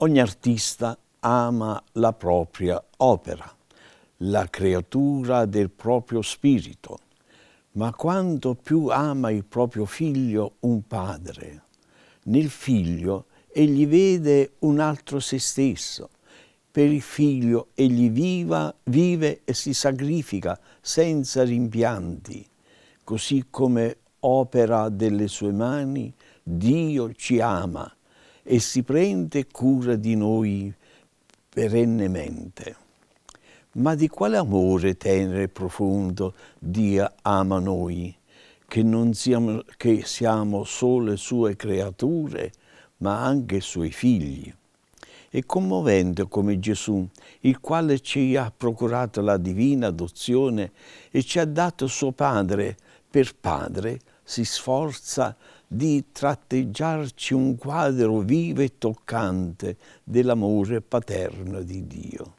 Ogni artista ama la propria opera, la creatura del proprio spirito, ma quanto più ama il proprio figlio un padre, nel figlio egli vede un altro se stesso. Per il figlio egli viva, vive e si sacrifica senza rimpianti, così come opera delle sue mani, Dio ci ama e si prende cura di noi perennemente. Ma di quale amore tenero e profondo Dio ama noi, che, non siamo, che siamo solo sue creature, ma anche suoi figli. È commovente come Gesù, il quale ci ha procurato la divina adozione e ci ha dato suo Padre per Padre, si sforza di tratteggiarci un quadro vivo e toccante dell'amore paterno di Dio.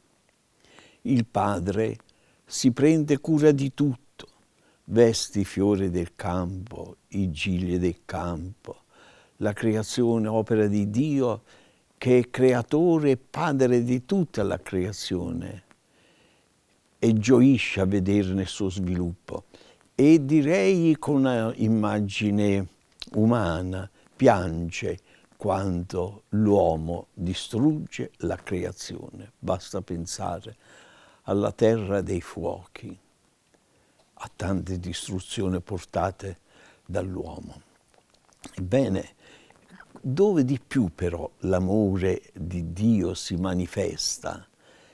Il Padre si prende cura di tutto, veste i fiori del campo, i gigli del campo, la creazione opera di Dio che è creatore e padre di tutta la creazione e gioisce a vederne il suo sviluppo e direi con un'immagine umana piange quando l'uomo distrugge la creazione. Basta pensare alla terra dei fuochi, a tante distruzioni portate dall'uomo. Ebbene, dove di più però l'amore di Dio si manifesta?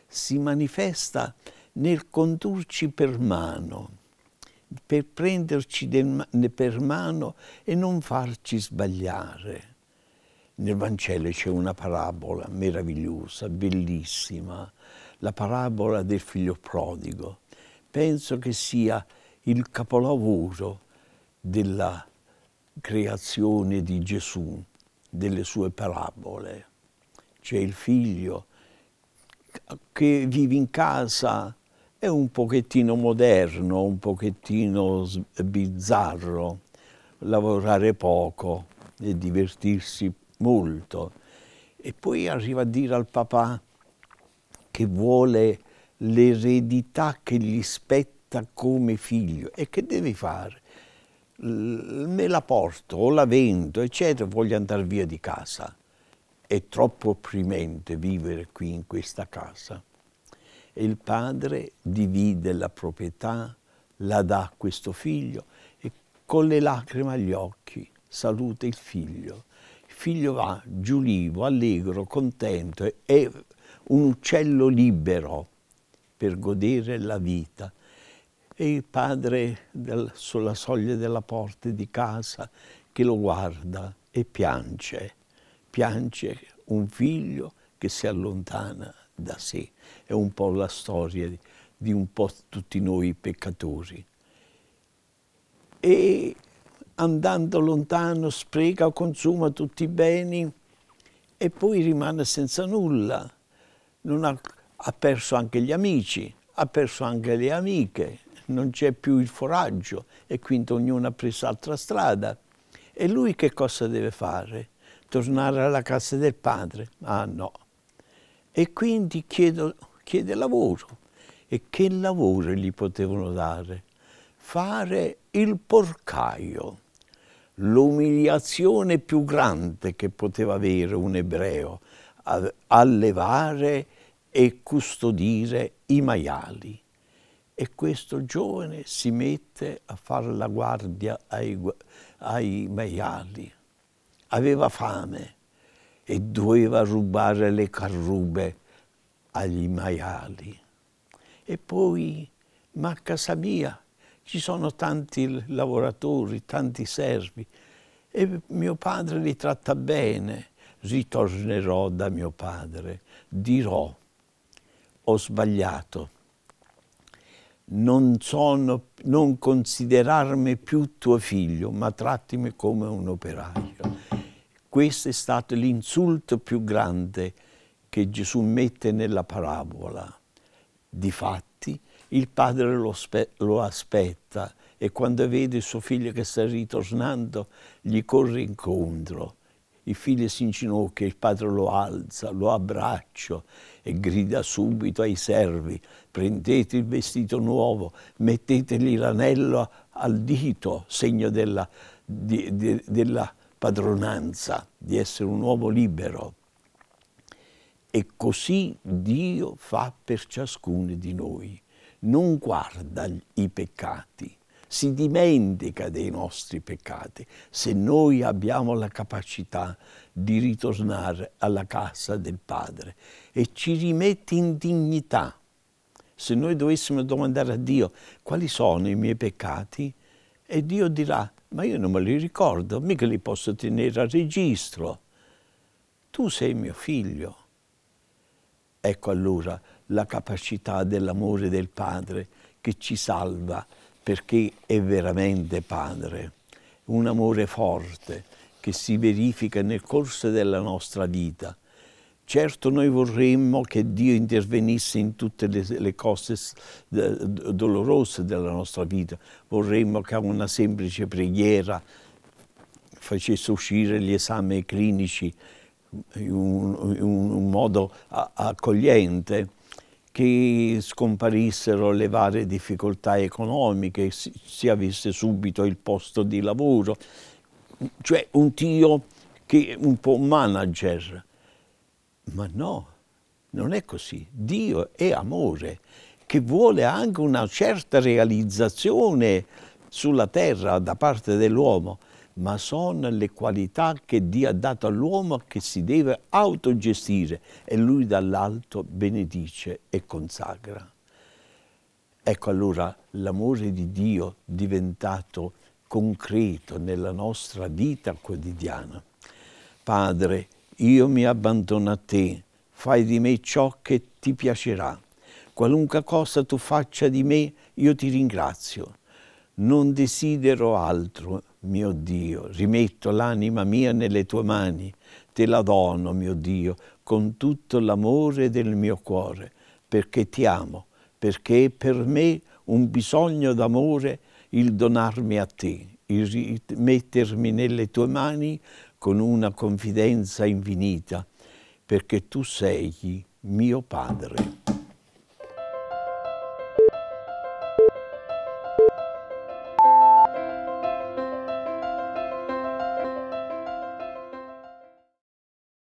Si manifesta nel condurci per mano, per prenderci per mano e non farci sbagliare. Nel Vangelo c'è una parabola meravigliosa, bellissima, la parabola del figlio prodigo. Penso che sia il capolavoro della creazione di Gesù, delle sue parabole. C'è il figlio che vive in casa, è un pochettino moderno, un pochettino bizzarro, lavorare poco e divertirsi molto. E poi arriva a dire al papà che vuole l'eredità che gli spetta come figlio. E che devi fare? me la porto o la vendo, eccetera, voglio andare via di casa. È troppo opprimente vivere qui in questa casa. E il padre divide la proprietà, la dà a questo figlio e con le lacrime agli occhi saluta il figlio. Il figlio va giulivo, allegro, contento, è un uccello libero per godere la vita e il padre del, sulla soglia della porta di casa che lo guarda e piange, piange un figlio che si allontana da sé. È un po' la storia di, di un po' tutti noi peccatori. E andando lontano spreca o consuma tutti i beni e poi rimane senza nulla. Ha, ha perso anche gli amici, ha perso anche le amiche, non c'è più il foraggio e quindi ognuno ha preso altra strada. E lui che cosa deve fare? Tornare alla casa del padre? Ah no. E quindi chiedo, chiede lavoro. E che lavoro gli potevano dare? Fare il porcaio, l'umiliazione più grande che poteva avere un ebreo, allevare e custodire i maiali e questo giovane si mette a fare la guardia ai, ai maiali. Aveva fame e doveva rubare le carrube agli maiali. E poi, ma a casa mia ci sono tanti lavoratori, tanti servi e mio padre li tratta bene. Ritornerò da mio padre, dirò, ho sbagliato non, sono, non considerarmi più tuo figlio, ma trattimi come un operaio. Questo è stato l'insulto più grande che Gesù mette nella parabola. Difatti, il padre lo, lo aspetta e quando vede suo figlio che sta ritornando gli corre incontro. Il figlio si inginocchia, il padre lo alza, lo abbraccia e grida subito ai servi, prendete il vestito nuovo, mettetegli l'anello al dito, segno della, di, di, della padronanza, di essere un uomo libero. E così Dio fa per ciascuno di noi. Non guarda i peccati, si dimentica dei nostri peccati se noi abbiamo la capacità di ritornare alla casa del Padre e ci rimette in dignità. Se noi dovessimo domandare a Dio quali sono i miei peccati, e Dio dirà, ma io non me li ricordo, mica li posso tenere a registro. Tu sei mio figlio. Ecco allora la capacità dell'amore del Padre che ci salva perché è veramente Padre. Un amore forte che si verifica nel corso della nostra vita. Certo noi vorremmo che Dio intervenisse in tutte le, le cose dolorose della nostra vita, vorremmo che una semplice preghiera facesse uscire gli esami clinici in un, un modo accogliente, che scomparissero le varie difficoltà economiche, si, si avesse subito il posto di lavoro, cioè un Dio che è un po' manager. Ma no, non è così. Dio è amore, che vuole anche una certa realizzazione sulla terra da parte dell'uomo, ma sono le qualità che Dio ha dato all'uomo che si deve autogestire e lui dall'alto benedice e consacra. Ecco allora l'amore di Dio diventato concreto nella nostra vita quotidiana. Padre, io mi abbandono a te, fai di me ciò che ti piacerà. Qualunque cosa tu faccia di me, io ti ringrazio. Non desidero altro, mio Dio, rimetto l'anima mia nelle tue mani, te la dono, mio Dio, con tutto l'amore del mio cuore, perché ti amo, perché è per me un bisogno d'amore il donarmi a te, il mettermi nelle tue mani con una confidenza infinita, perché tu sei mio Padre.